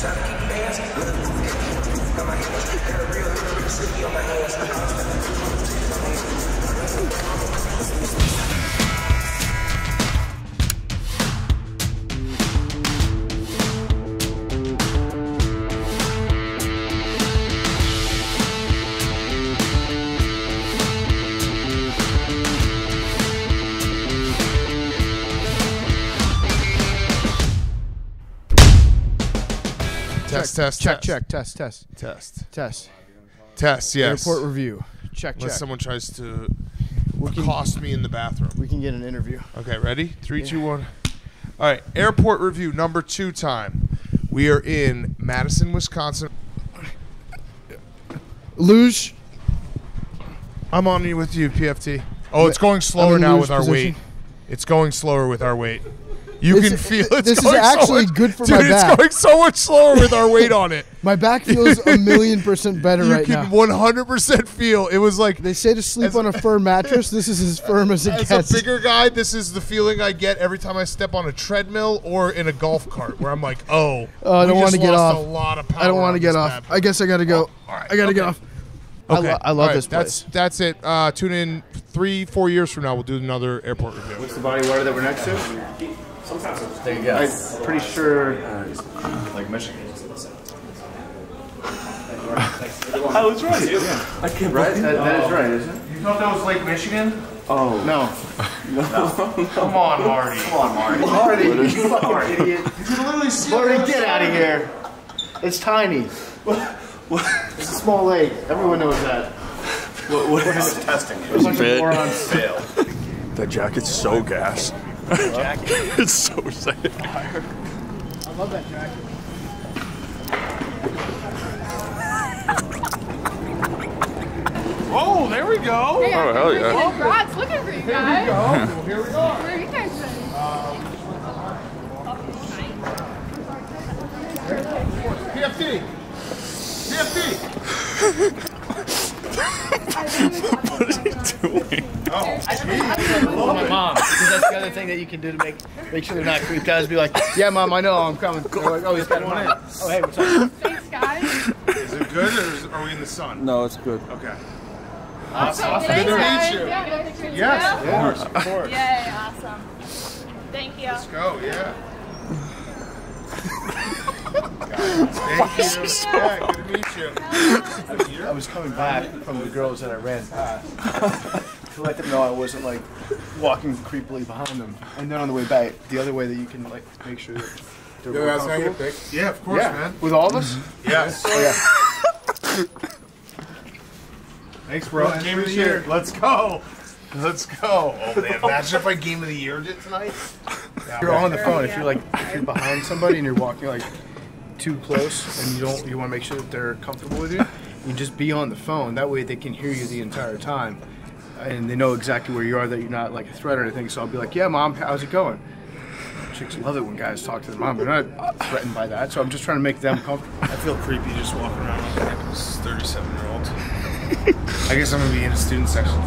Test, test, check, test. check, test, test, Test. test. Test, yes. Airport review. Check, Unless check. someone tries to we can me in the bathroom. we can get an interview. Okay, ready? Three, two, one. All right, airport review number two time. We are in Madison, Wisconsin. Luge. I'm on you with you, PFT. Oh, it's going slower now with our weight. It's going slower with our weight. You This- can feel it's this is going so actually much- good for Dude, my it's going so much slower with our weight on it. My back feels a million percent better You right can now. 100% feel it was like They say to sleep As- on a firm mattress. This is as firm as it As gets. a bigger guy, this is the feeling I get every time I step on a treadmill or in a golf cart, where I'm like, "Oh, Oh, I don't want to get off. A lot of power I don't want to get off. bad. I guess I gotta go. Oh, all right, I gotta get off. I, lo- I love all right, this That's place. that's it. Uh, tune in three, four years from now. We'll do another airport review. What's the body water that we're next to? Take a guess. I'm pretty sure. like Michigan. I was right. I can't right. That, that is right, isn't it? You thought that was Lake Michigan? Oh no. Come on, Marty. Come on, Marty. Marty, you fucking idiot. You can literally see. Marty, get out of here. It's tiny. It's a small lake. Everyone knows that. What, what is testing? A bunch of morons. Fail. That jacket's so gas. Jacket. it's so sick. I love that jacket. Oh, there we go. Hey, Oh, hell yeah. Congrats, looking for you guys. Oh, here we go. Where are you guys been? Um, PFT. PFT. Oh, my mom. That's the other thing that you can do to make make sure they're not creeped out. Is be like, yeah, mom, I know I'm coming. Like, oh, he's one in. Oh, hey, what's up? Thanks, guys. Is it good or is, are we in the sun? No, it's good. Okay. Awesome. Good to meet you. Yeah, to. Yes, of course, of course. Yay, awesome. Thank you. Let's go. Yeah. Thank you. Yeah, good to meet you. I was coming back from the girls that I ran past to let them know I wasn't like walking creepily behind them. And then on the way back, the other way that you can like make sure that they're more comfortable. Yeah, of course, Yeah, man. with all of us. Mm-hmm. Yes. Oh yeah. Thanks, bro. Game of the year. Let's go. Let's go. Oh man, imagine if I game of the year did tonight. If you're on the phone, if you're like if you're behind somebody and you're walking like too close and you don't you want to make sure that they're comfortable with you, you just be on the phone. That way they can hear you the entire time, and they know exactly where you are. That you're not like a threat or anything. So I'll be like, "Yeah, mom, how's it going?" Chicks love it when guys talk to their mom. They're not threatened by that. So I'm just trying to make them comfortable. I feel creepy just walking around on campus, 37 year old. I guess I'm gonna be in a student section.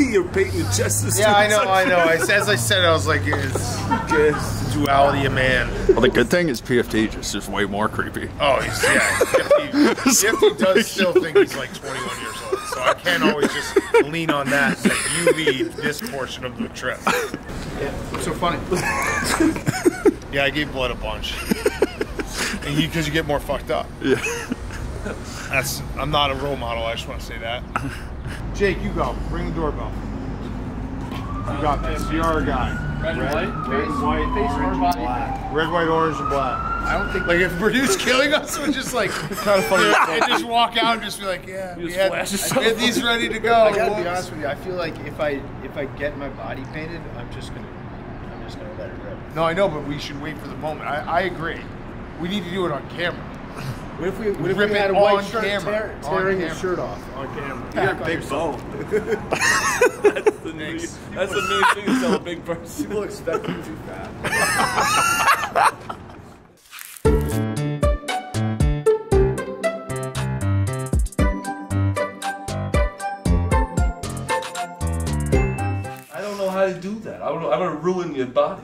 You're painting your chest this Yeah, I know, I know. I, as I said, I was like, it's, it's duality of man. Well, the good thing is PFT just is way more creepy. Oh, he's, yeah. If he, does still think he's like 21 years old, so I can't always just lean on that. That you lead this portion of the trip. What's so funny? Yeah, I gave blood a bunch. and you Because you, get more fucked up. Yeah. That's. I'm not a role model. I just want to say that. Jake, you go. Ring the doorbell. You got this. You're our guy. Red and white. Red and white, Face, orange, body. Red, white, orange, and black. I don't think Like if Purdue's killing us, we're just like kind of funny. and just walk out and just be like, yeah, we had, we had these ready to go. I gotta be honest with you. I feel like if I if I get my body painted, I'm just gonna I'm just gonna let it rip. No, I know, but we should wait for the moment. I, I agree. We need to do it on camera. What if we what if rip we had it a white on shirt camera. tear, On tearing his camera. shirt off on camera? You're a big bone. that's, the new, that's the new thing to tell a big person. People expect you too fat. I don't know how to do that. I would, I'm gonna ruin your body.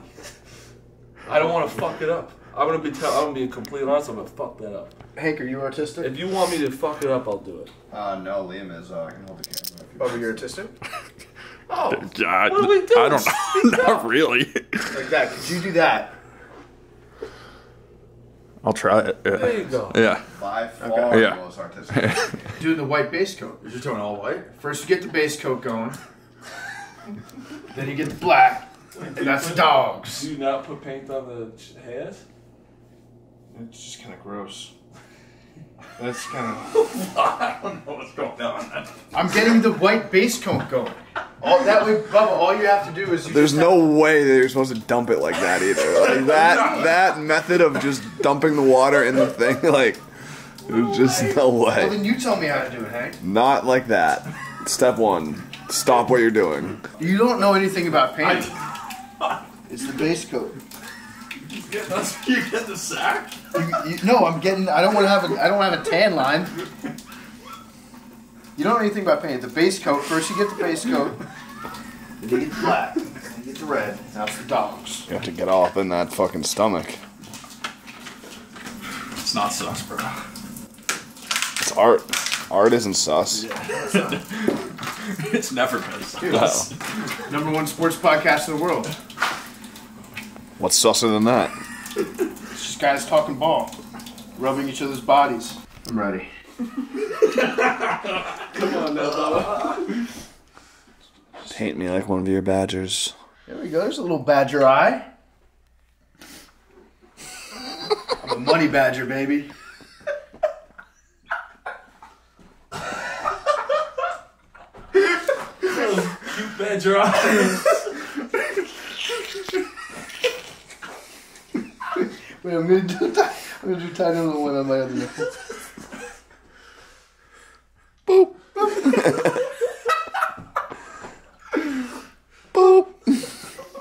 I don't want to fuck it up. I'm gonna be tell. I'm gonna be completely honest. I'm gonna fuck that up. Hank, are you autistic? If you want me to fuck it up, I'll do it. Uh, no, Liam is. Uh, I can hold the camera. If you Oh, you're autistic? Oh, Yeah, What do we do? I don't know. Not really. Like that. Could you do that? I'll try it. Yeah. there you go. yeah. By far Yeah. the most artistic. Do the white base coat. You're doing all white? First, you get the base coat going. then you get the black. And that's the dogs. Do you not put paint on the ch- hairs? It's just kind of gross. That's kind of. I don't know what's going on. I'm getting the white base coat going. All that way, Bubba. All you have to do is. You There's just no way that you're supposed to dump it like that either. Like that that method of just dumping the water in the thing, like there's just no way. Well, way. then you tell me how to do it, Hank. Not like that. Step one. Stop what you're doing. You don't know anything about painting. It's the base coat. you get the sack? You, you, no, I'm getting. I don't want to have a. I don't have a tan line. You don't know anything about painting. The base coat. First, you get the base coat. Then you get the black. Then you get the red. Now it's the dogs. You have to get off in that fucking stomach. It's not sus, bro. It's art. Art isn't sus. it's never been sus. Number one sports podcast in the world. What's susser than that? It's just guys talking ball, rubbing each other's bodies. I'm ready. Come on now, Bubba. Paint me like one of your badgers. There we go. There's a little badger eye. I'm a money badger, baby. Cute badger eyes. Wait, I'm gonna do. Ti- I'm gonna do tiny little one on my other nipple. Boop. Boop.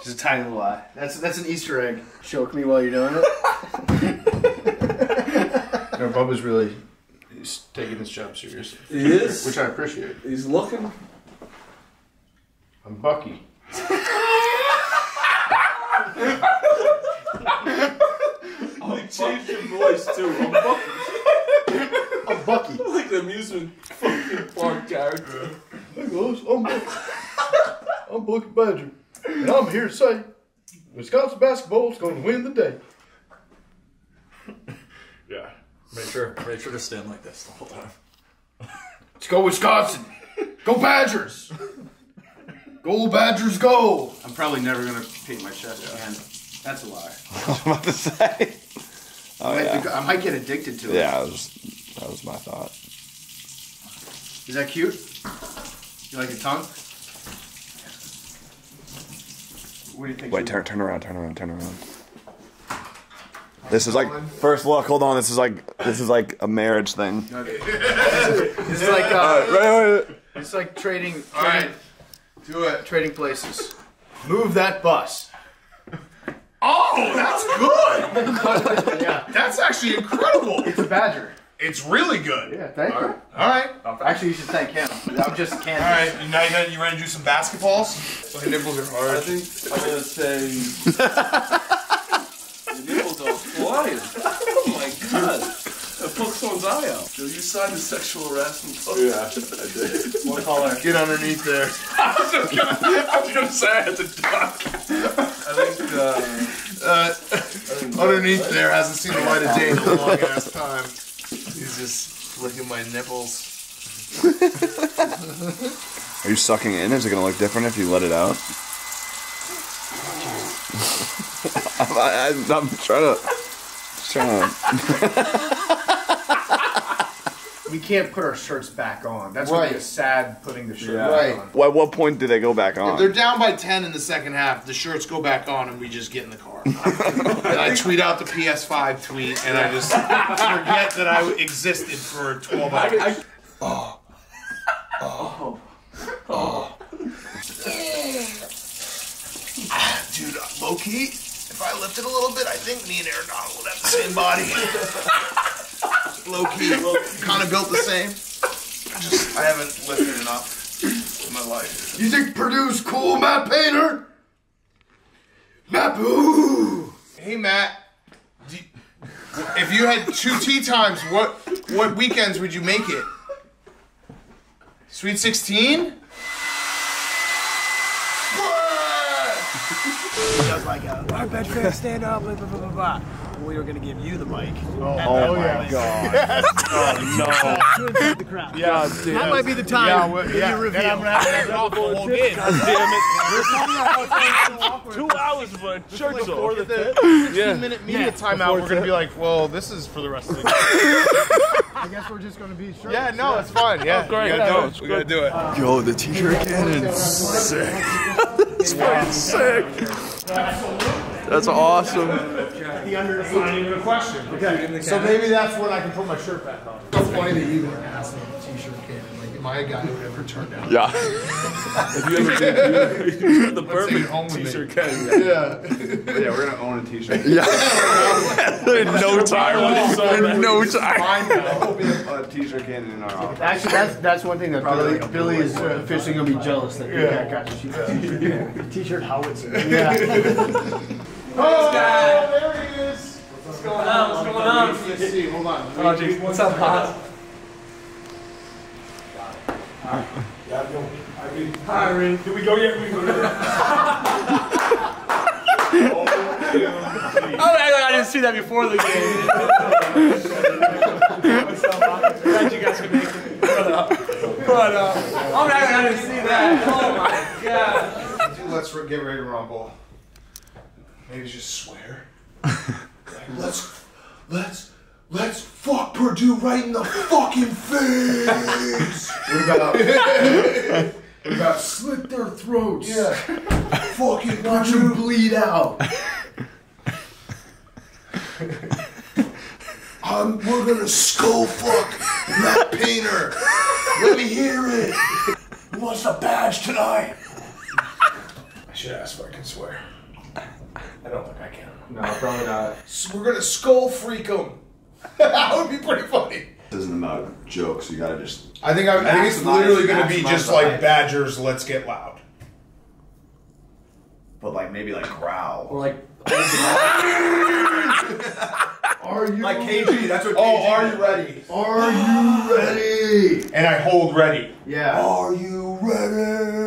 Just a tiny little eye. That's that's an Easter egg. Choke me while you're doing it. no, Bubba's really he's taking this job seriously, He is. which I appreciate. He's looking. I'm Bucky. You changed your voice too. I'm Bucky. I'm Bucky. like the amusement fucking park character. Hey guys, I'm Bucky. I'm Bucky Badger, and I'm here to say, Wisconsin basketball is going to win the day. Yeah. Make sure, make sure to stand like this the whole time. Let's go Wisconsin. Go Badgers. Go Badgers, go. I'm probably never gonna paint my chest again. That's a lie. I was about to say. Oh I, might oh, yeah. be- I might get addicted to it. Yeah, that was, that was my thought. Is that cute? You like your tongue? What do you think? Wait, turn turn around, turn around, turn around. This is like first look. Hold on. This is like this is like a marriage thing. It's like uh, Wait, wait, it's like trading. All right. do it. Trading places. Move that bus. Oh, that's good. Yeah, That's actually incredible. it's a badger. It's really good. Yeah, thank you. All right. Actually, you should thank him. I'm just a. All right. Now you ready, you ready to do some basketballs? My nipples are I hard. think I'm gonna say. the nipples are flying. Oh my god. I poked someone's eye out. Joe, you signed the sexual harassment book. Yeah, I did. What color? Get underneath there. I was gonna say I had to duck. I think, uh, Uh, I think underneath there hasn't seen the light of day in a long ass time. Just licking my nipples. Are you sucking in? Is it gonna look different if you let it out? I, I, I'm trying to. Trying to. We can't put our shirts back on. That's gonna be a sad putting the shirt Right. back on. Well, at what point do they go back on? They're down by 10 in the second half. The shirts go back on, and we just get in the car. and I tweet out the PS5 tweet, and I just forget that I existed for 12 hours. Oh. Oh. Oh. Dude, low key, if I lifted a little bit, I think me and Aaron Donald would have the same body. low key, kind of built the same. Just, I haven't lifted enough in my life. You think Purdue's cool, Matt Painter? Matt Boo! Hey Matt, do, If you had two tea times, what what weekends would you make it? Sweet 16? Does like a, our bed fan stand up, blah, blah, blah, blah, blah. We were gonna give you the mic. Oh, Oh my god. Oh, to incite the crowd. Yeah, That might be the time Yeah, well, that yeah. you reveal. Then I'm gonna have to have the whole game. Two hours of a shirt before the The 15 minute media Yeah. timeout, we're gonna be like, well, this is for the rest of the day. I guess we're just gonna be sure. Yeah, no, it's fine. Yeah, great. we gotta Yeah, do it's it. We gotta do it. Yo, the t-shirt cannon's sick. That's fucking sick. That's awesome. The underneath. So maybe that's when I can put my shirt back on. So funny that you even asked me if t-shirt cannon. Like, my guy would ever turn down. Yeah. If you ever did, you had the perfect t-shirt can. Yeah. Yeah, we're gonna own a t-shirt. Yeah. In no time. In no time. Fine now. a t-shirt cannon in our office. Actually, that's that's one thing that Billy, Billy is uh, officially gonna be jealous that you got got t-shirt. T-shirt howitzer. Yeah. Oh, there he is. What's going on? What's going on? Let's see. Hold on. Oh, geez. What's up, Hans? Hi, Rin. Did we go yet? We go yet? Oh, I, I didn't see that before the game. Glad you guys could make it. But, uh, but uh, oh, I, I didn't see that. Oh my god. Let's get ready to rumble. Maybe just swear. Like, let's, let's, let's fuck Purdue right in the fucking face. What about what about slit their throats. Yeah. fucking watch them bleed out. Um, we're gonna skull fuck Matt Painter. Let me hear it. Who wants a badge tonight? I should ask if I can swear. I don't think I can. No, probably not. So we're gonna skull freak him. that would be pretty funny. This isn't about jokes. You gotta just. I think I, I think it's Maximize- literally gonna be maximize just the like hype. Badgers. Let's get loud. But like maybe like growl. Or like, Are you Like KG. That's what. Oh, KG are you ready? Are you ready? And I hold ready. Yeah. Are you ready?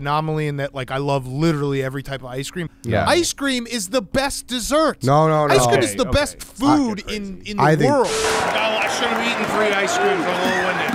Probably anomaly in that like I love literally every type of ice cream. Yeah. Ice cream is the best dessert. No, no, no. Ice cream Okay, is the okay. best food in in the I think- world. Oh, I should have eaten three ice creams. I'm a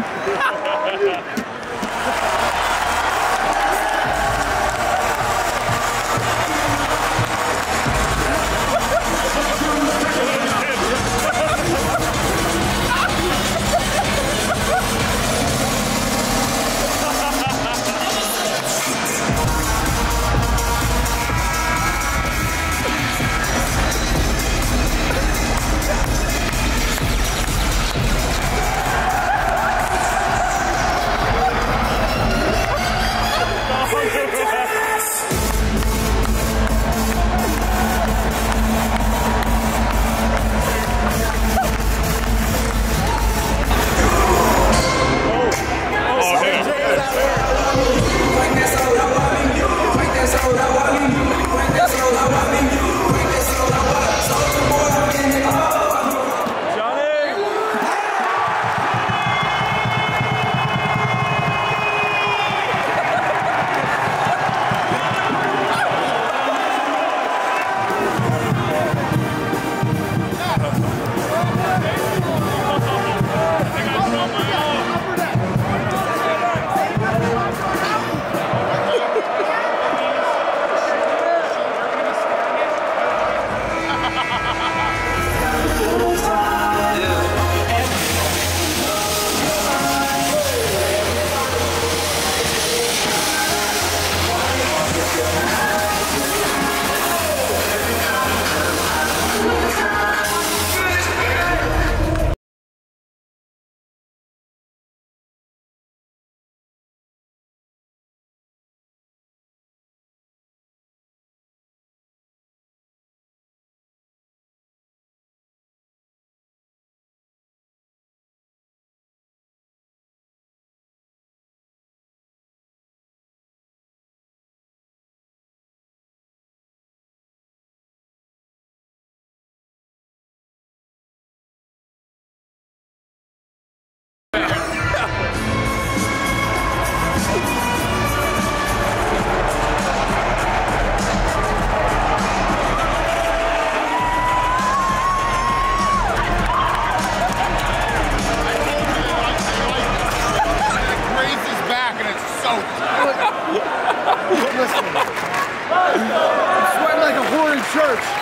sweating like a whore in church.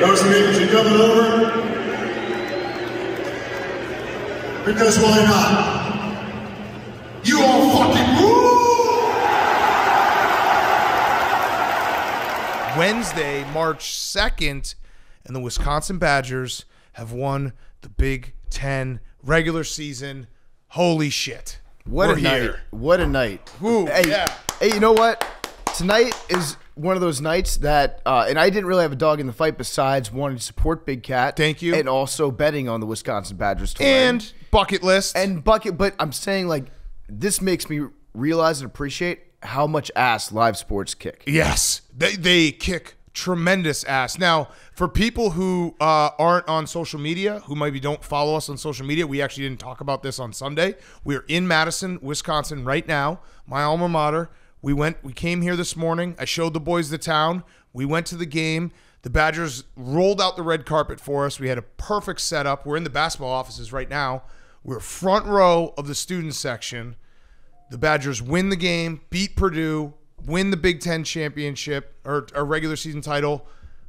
Those meetings, you coming over? Because why not? You all fucking move! Wednesday, March 2nd, and the Wisconsin Badgers have won the Big Ten regular season. Holy shit. What We're a night! What a night! Ooh, hey, yeah. hey, you know what? Tonight is one of those nights that, uh, and I didn't really have a dog in the fight besides wanting to support Big Cat. Thank you. and also betting on the Wisconsin Badgers to win. And bucket list. and bucket. But I'm saying like this makes me realize and appreciate how much ass live sports kick. Yes, they they kick tremendous ass. Now, for people who uh, aren't on social media, who maybe don't follow us on social media, we actually didn't talk about this on Sunday. We're in Madison, Wisconsin right now, my alma mater. We went, we came here this morning. I showed the boys the town. We went to the game. The Badgers rolled out the red carpet for us. We had a perfect setup. We're in the basketball offices right now. We're front row of the student section. The Badgers win the game, beat Purdue, win the Big Ten championship or a regular season title.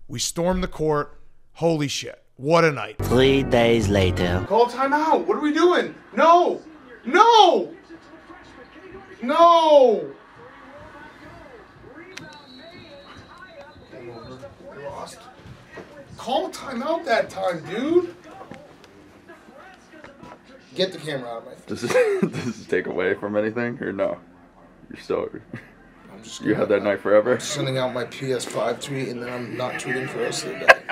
We storm the court. Holy shit. What a night. Three days later. Call timeout. What are we doing? No. No. No. Lost. Call timeout that time, dude. Get the camera out of my face. Does it, does it take away from anything or no? You're still. I'm just You have that night forever. sending out my PS5 tweet and then I'm not tweeting for the rest of the day.